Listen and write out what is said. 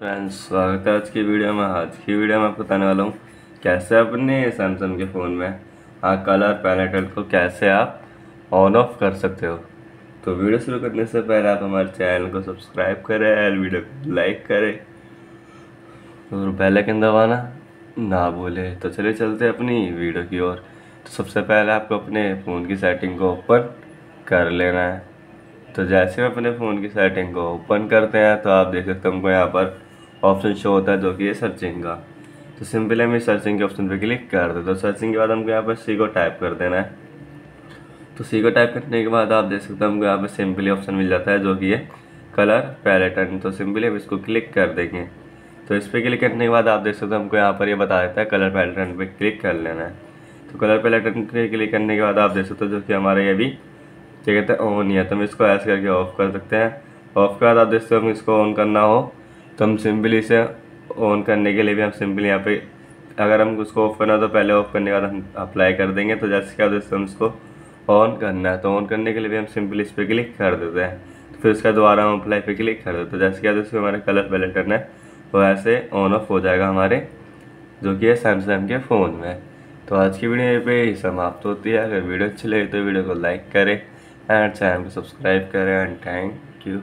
Friends स्वागत है आज की वीडियो में। आज की वीडियो में आपको बताने वाला हूँ, कैसे अपने सैमसंग के फ़ोन में हाँ कलर पैलेट को कैसे आप ऑन ऑफ़ कर सकते हो। तो वीडियो शुरू करने से पहले आप हमारे चैनल को सब्सक्राइब करें और वीडियो को लाइक करें। और बेल आइकन दबाना ना भूले। तो चलिए चलते अपनी वीडियो की ओर। तो सबसे पहले आपको अपने फ़ोन की सेटिंग को ओपन कर लेना है। तो जैसे हम अपने फ़ोन की सेटिंग को ओपन करते हैं तो आप देख सकते हमको यहाँ पर ऑप्शन शो होता है जो कि है सर्चिंग का। तो सिंपली हम सर्चिंग के ऑप्शन पे क्लिक कर देते तो सर्चिंग के बाद हमको यहाँ पर सी को टाइप कर देना है। तो सी को टाइप करने के बाद आप देख सकते हो हमको यहाँ पर सिंपली ऑप्शन मिल जाता है जो कि है कलर, पैलेटन। तो सिंपली हम इसको क्लिक कर देंगे। तो इस पर क्लिक करने के बाद आप देख सकते हो हमको यहाँ पर ये यह बता देता है कलर, पैलेटन पर क्लिक कर लेना है। तो कलर, पैलेटन पर क्लिक करने के बाद आप देख सकते हो जो कि हमारा ये भी क्या कहते हैं ऑन ही है। तो हम इसको ऐसे करके ऑफ़ कर सकते हैं। ऑफ़ के बाद आप देख सकते हो हम इसको ऑन करना हो। तो हम सिंपली इसे ऑन करने के लिए भी हम सिंपली यहाँ पे, अगर हम उसको ऑफ़ करना तो पहले ऑफ़ करने के बाद हम अप्लाई कर देंगे तो जैसे क्या दोस्तों हम उसको ऑन करना है। तो ऑन करने के लिए भी हम सिंपली इस पर क्लिक कर देते हैं। तो फिर उसका दोबारा हम अप्लाई पे क्लिक कर देते हैं। जैसे क्या दोस्तों हमारे कलर पैलेट करना है, वो ऐसे ऑन ऑफ़ हो जाएगा हमारे, जो कि है सैमसंग के फ़ोन में। तो आज की वीडियो पे ही समाप्त होती है। अगर वीडियो अच्छी लगे तो वीडियो को लाइक करें एंड चैनल को सब्सक्राइब करें एंड थैंक यू